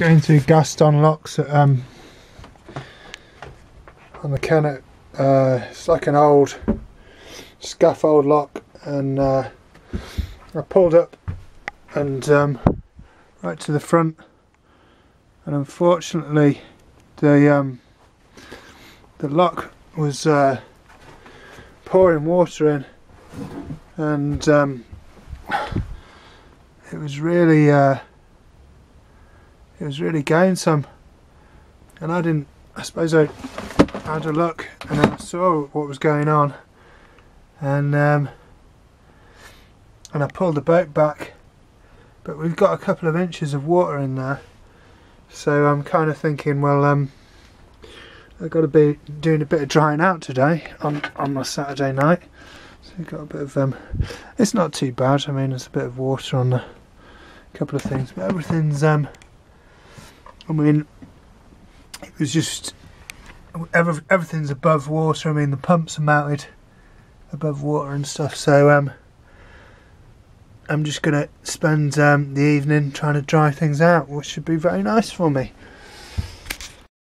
going to Garston locks at, um, on the Kennet. Uh, it's like an old scaffold lock, and uh, I pulled up and um, right to the front, and unfortunately, the um, the lock was uh, pouring water in, and um, it was really uh, it was really going some, and I didn't. I suppose I had a look and then I saw what was going on, and um, and I pulled the boat back, but we've got a couple of inches of water in there, so I'm kind of thinking, well, um, I've got to be doing a bit of drying out today on on my Saturday night. So we've got a bit of um, it's not too bad. I mean, there's a bit of water on a couple of things, but everything's um. I mean, it was just every, everything's above water. I mean, the pumps are mounted above water and stuff. So um, I'm just gonna spend um, the evening trying to dry things out, which should be very nice for me.